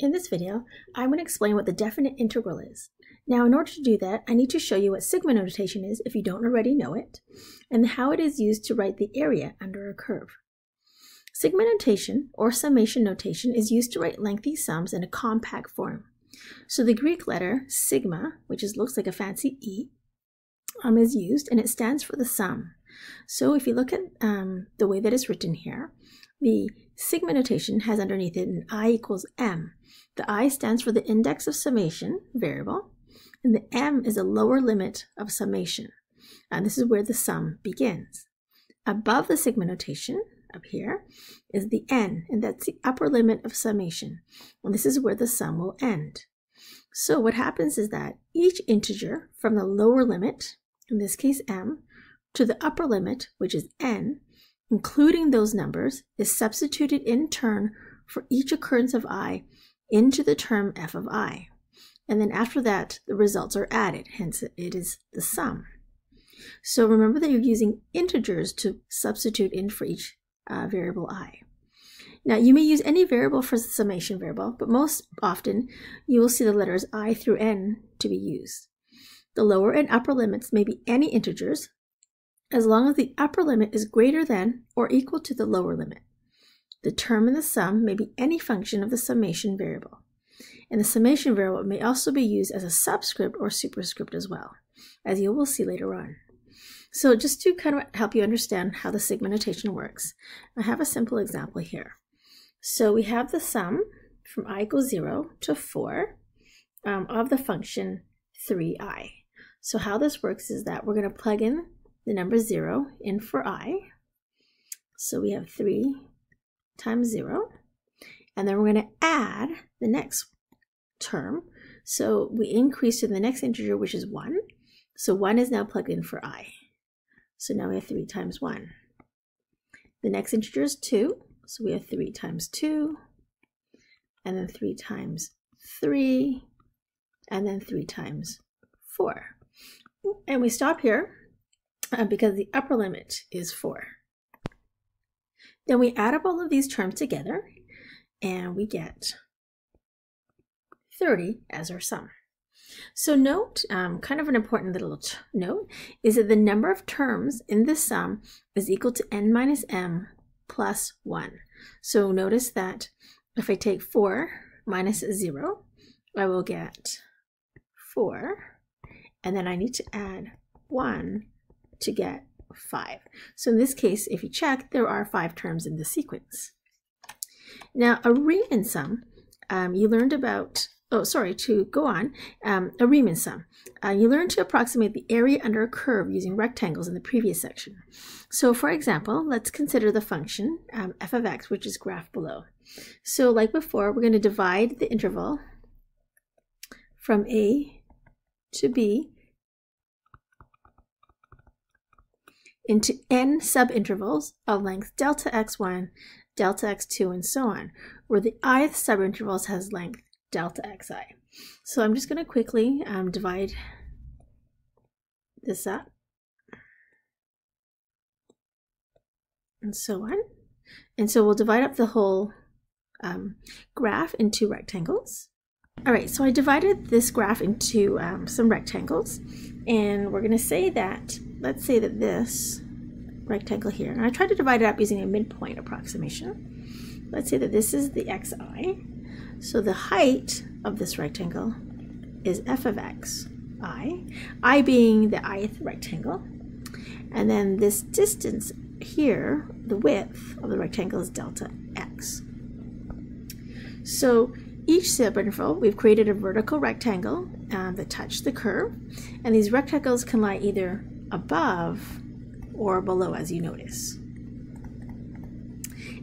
In this video, I'm going to explain what the definite integral is. Now, in order to do that, I need to show you what sigma notation is if you don't already know it, and how it is used to write the area under a curve. Sigma notation, or summation notation, is used to write lengthy sums in a compact form. So the Greek letter sigma, which is, looks like a fancy E, um, is used, and it stands for the sum. So if you look at um, the way that it's written here, the sigma notation has underneath it an i equals m. The i stands for the index of summation variable, and the m is the lower limit of summation. And this is where the sum begins. Above the sigma notation, up here, is the n, and that's the upper limit of summation. And this is where the sum will end. So what happens is that each integer from the lower limit, in this case m, to the upper limit, which is n, including those numbers, is substituted in turn for each occurrence of i into the term f of i. And then after that, the results are added, hence it is the sum. So remember that you're using integers to substitute in for each uh, variable i. Now you may use any variable for the summation variable, but most often you will see the letters i through n to be used. The lower and upper limits may be any integers, as long as the upper limit is greater than or equal to the lower limit. The term in the sum may be any function of the summation variable. And the summation variable may also be used as a subscript or superscript as well, as you will see later on. So just to kind of help you understand how the sigma notation works, I have a simple example here. So we have the sum from i equals 0 to 4 um, of the function 3i. So how this works is that we're going to plug in the number 0 in for i. So we have 3 times 0. And then we're going to add the next term. So we increase to the next integer, which is 1. So 1 is now plugged in for i. So now we have 3 times 1. The next integer is 2. So we have 3 times 2. And then 3 times 3. And then 3 times 4. And we stop here uh, because the upper limit is 4. Then we add up all of these terms together and we get 30 as our sum. So note, um, kind of an important little note, is that the number of terms in this sum is equal to n minus m plus 1. So notice that if I take 4 minus 0, I will get 4, and then I need to add 1 to get 5. So in this case, if you check, there are 5 terms in the sequence. Now, a Riemann sum, um, you learned about, oh, sorry, to go on, um, a Riemann sum. Uh, you learned to approximate the area under a curve using rectangles in the previous section. So for example, let's consider the function um, f of x, which is graphed below. So like before, we're going to divide the interval from a to b into n subintervals of length delta x1, delta x2, and so on, where the ith subintervals has length delta xi. So I'm just going to quickly um, divide this up. And so on. And so we'll divide up the whole um, graph into rectangles. All right, so I divided this graph into um, some rectangles, and we're going to say that, let's say that this rectangle here, and I tried to divide it up using a midpoint approximation. Let's say that this is the xi, so the height of this rectangle is f of x, i, i being the ith rectangle, and then this distance here, the width of the rectangle is delta x. So each subinterval, we've created a vertical rectangle uh, that touch the curve, and these rectangles can lie either above or below as you notice.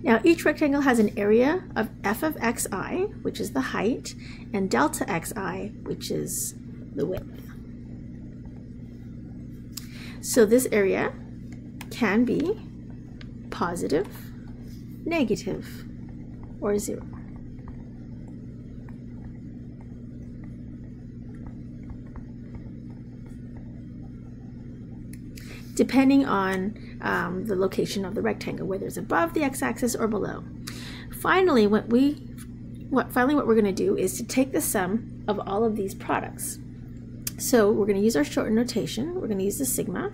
Now each rectangle has an area of f of xi, which is the height, and delta xi, which is the width. So this area can be positive, negative, or zero. Depending on um, the location of the rectangle, whether it's above the x-axis or below. Finally, when we what finally what we're going to do is to take the sum of all of these products. So we're going to use our shortened notation. We're going to use the sigma.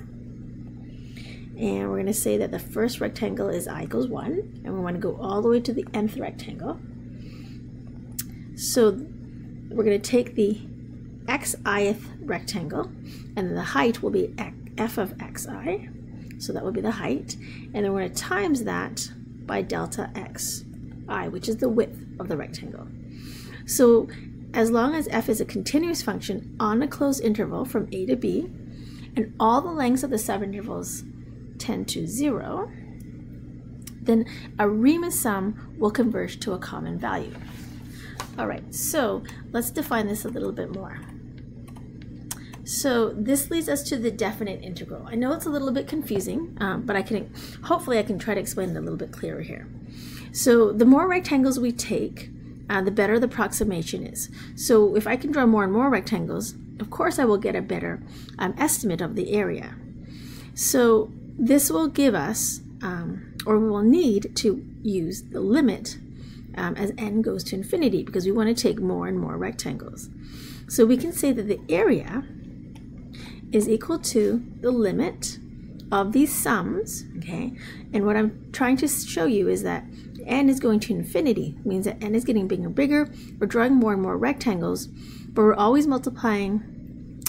And we're going to say that the first rectangle is i equals 1. And we want to go all the way to the nth rectangle. So we're going to take the xith rectangle, and the height will be f of xi. So that would be the height. And then we're going to times that by delta xi, which is the width of the rectangle. So as long as f is a continuous function on a closed interval from a to b, and all the lengths of the subintervals tend to 0, then a Riemann sum will converge to a common value. All right, so let's define this a little bit more. So this leads us to the definite integral. I know it's a little bit confusing, um, but I can hopefully I can try to explain it a little bit clearer here. So the more rectangles we take, uh, the better the approximation is. So if I can draw more and more rectangles, of course I will get a better um, estimate of the area. So this will give us, um, or we will need to use the limit um, as n goes to infinity because we want to take more and more rectangles. So we can say that the area is equal to the limit of these sums, okay? And what I'm trying to show you is that n is going to infinity, means that n is getting bigger and bigger. We're drawing more and more rectangles, but we're always multiplying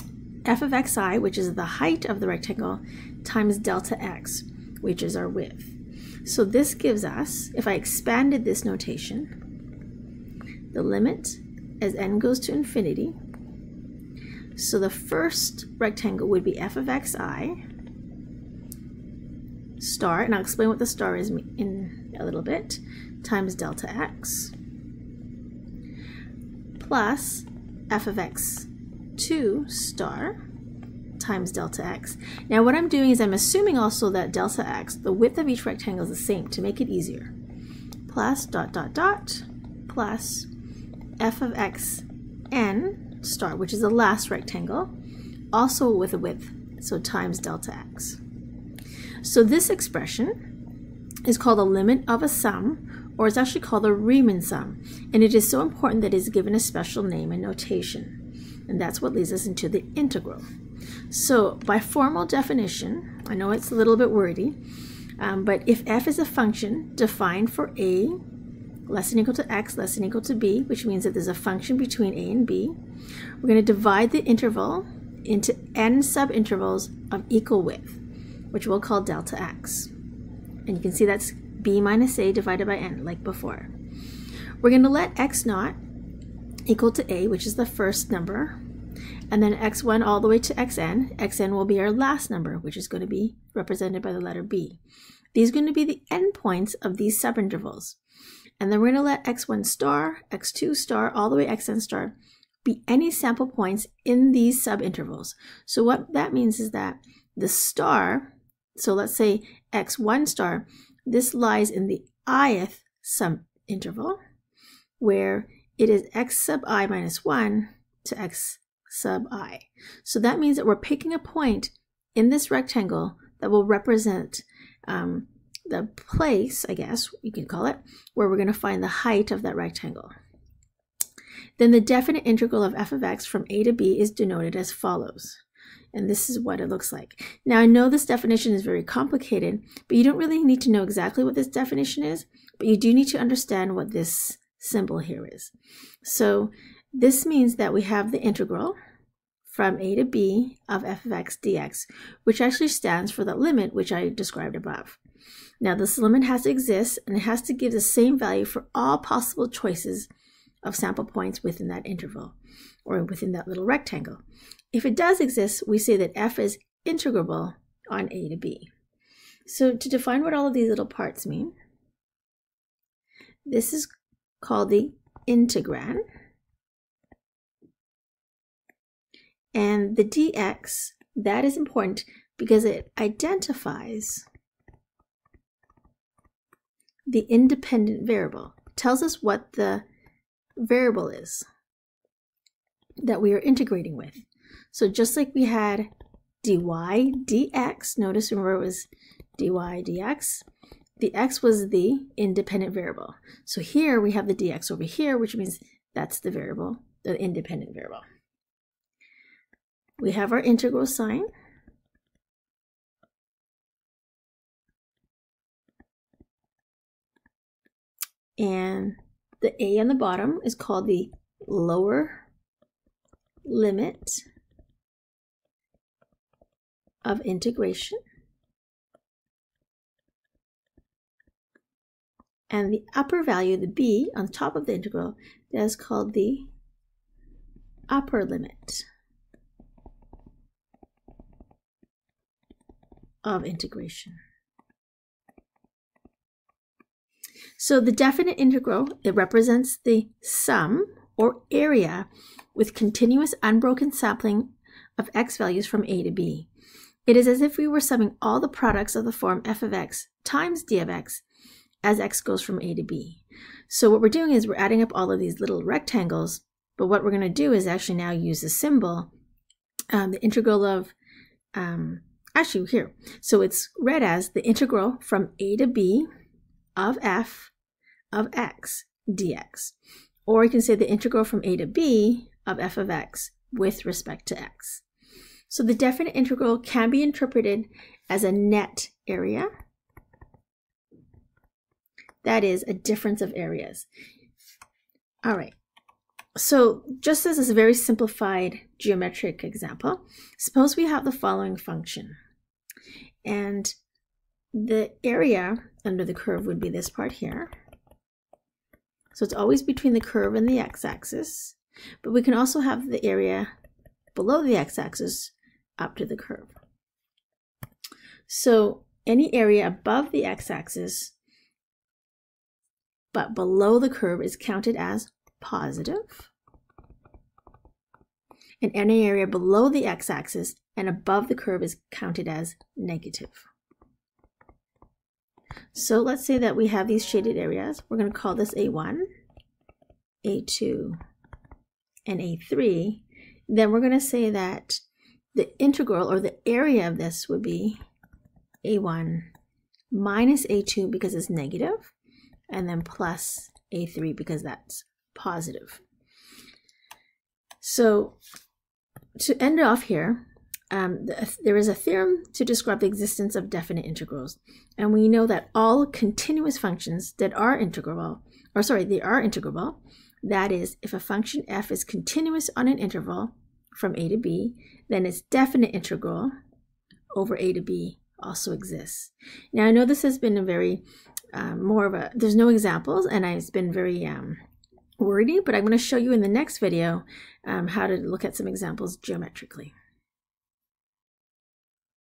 f of xi, which is the height of the rectangle, times delta x, which is our width. So this gives us, if I expanded this notation, the limit as n goes to infinity. So the first rectangle would be f of xi star, and I'll explain what the star is in a little bit, times delta x plus f of x 2 star times delta x. Now what I'm doing is I'm assuming also that delta x, the width of each rectangle is the same to make it easier. Plus dot dot dot plus f of x n star, which is the last rectangle, also with a width, so times delta x. So this expression is called a limit of a sum, or it's actually called a Riemann sum, and it is so important that it is given a special name and notation. And that's what leads us into the integral. So by formal definition, I know it's a little bit wordy, um, but if f is a function defined for a less than equal to x less than equal to b, which means that there's a function between a and b, we're going to divide the interval into n subintervals of equal width, which we'll call delta x. And you can see that's b minus a divided by n, like before. We're going to let x naught equal to a, which is the first number, and then x1 all the way to xn. xn will be our last number, which is going to be represented by the letter b. These are going to be the endpoints of these subintervals. And then we're going to let x1 star, x2 star, all the way xn star be any sample points in these subintervals. So what that means is that the star, so let's say x1 star, this lies in the ith subinterval, where it is x sub i minus 1 to x sub i. So that means that we're picking a point in this rectangle that will represent um, the place, I guess you can call it, where we're going to find the height of that rectangle. Then the definite integral of f of x from a to b is denoted as follows. And this is what it looks like. Now I know this definition is very complicated, but you don't really need to know exactly what this definition is, but you do need to understand what this symbol here is. So this means that we have the integral from a to b of f of x dx, which actually stands for the limit which I described above. Now this limit has to exist and it has to give the same value for all possible choices of sample points within that interval or within that little rectangle. If it does exist, we say that f is integrable on a to b. So to define what all of these little parts mean, this is called the integrand. And the dx, that is important because it identifies the independent variable. Tells us what the variable is that we are integrating with. So just like we had dy dx, notice remember it was dy dx, the x was the independent variable. So here we have the dx over here, which means that's the variable, the independent variable. We have our integral sign. And the a on the bottom is called the lower limit of integration. And the upper value, the b on top of the integral, that is called the upper limit of integration. So the definite integral, it represents the sum or area with continuous unbroken sampling of x values from a to b. It is as if we were summing all the products of the form f of x times d of x as x goes from a to b. So what we're doing is we're adding up all of these little rectangles, but what we're going to do is actually now use a symbol, um, the integral of, um, actually here, so it's read as the integral from a to b of f of x dx. Or you can say the integral from a to b of f of x with respect to x. So the definite integral can be interpreted as a net area. That is a difference of areas. All right. So just as a very simplified geometric example, suppose we have the following function. And the area under the curve would be this part here. So it's always between the curve and the x-axis, but we can also have the area below the x-axis up to the curve. So any area above the x-axis but below the curve is counted as positive. And any area below the x-axis and above the curve is counted as negative. So let's say that we have these shaded areas. We're going to call this A1, A2, and A3. Then we're going to say that the integral or the area of this would be A1 minus A2 because it's negative, and then plus A3 because that's positive. So to end off here, um, the, there is a theorem to describe the existence of definite integrals. And we know that all continuous functions that are integrable, or sorry, they are integrable, that is, if a function f is continuous on an interval from a to b, then its definite integral over a to b also exists. Now, I know this has been a very um, more of a, there's no examples, and it's been very um, wordy, but I'm going to show you in the next video um, how to look at some examples geometrically.